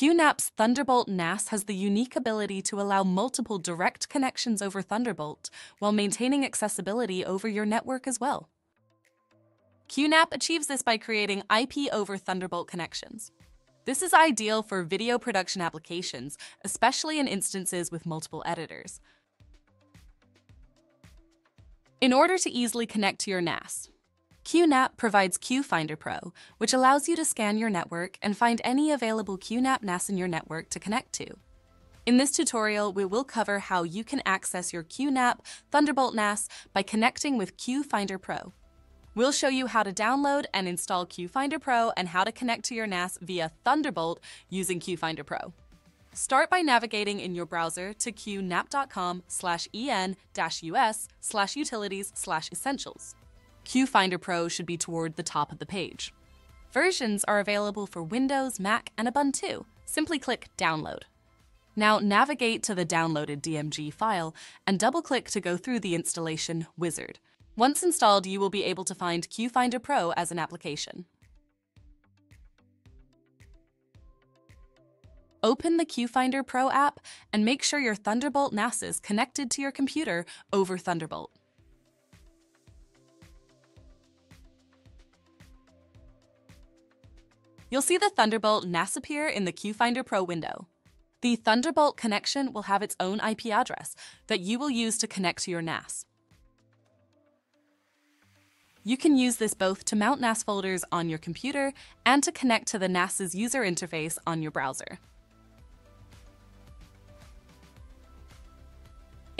QNAP's Thunderbolt NAS has the unique ability to allow multiple direct connections over Thunderbolt while maintaining accessibility over your network as well. QNAP achieves this by creating IP over Thunderbolt connections. This is ideal for video production applications, especially in instances with multiple editors. In order to easily connect to your NAS, QNAP provides QFinder Pro, which allows you to scan your network and find any available QNAP NAS in your network to connect to. In this tutorial, we will cover how you can access your QNAP Thunderbolt NAS by connecting with QFinder Pro. We'll show you how to download and install QFinder Pro and how to connect to your NAS via Thunderbolt using QFinder Pro. Start by navigating in your browser to qnap.com slash en-us slash utilities slash essentials. QFinder Pro should be toward the top of the page. Versions are available for Windows, Mac, and Ubuntu. Simply click Download. Now navigate to the downloaded DMG file and double-click to go through the installation wizard. Once installed, you will be able to find QFinder Pro as an application. Open the QFinder Pro app and make sure your Thunderbolt NAS is connected to your computer over Thunderbolt. You'll see the Thunderbolt NAS appear in the QFinder Pro window. The Thunderbolt connection will have its own IP address that you will use to connect to your NAS. You can use this both to mount NAS folders on your computer and to connect to the NAS's user interface on your browser.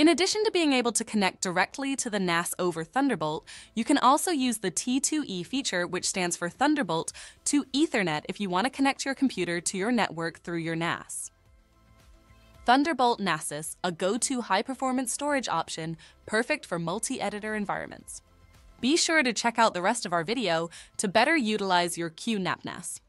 In addition to being able to connect directly to the NAS over Thunderbolt, you can also use the T2E feature, which stands for Thunderbolt, to Ethernet if you want to connect your computer to your network through your NAS. Thunderbolt NASys, a go-to high-performance storage option, perfect for multi-editor environments. Be sure to check out the rest of our video to better utilize your QNAP NAS.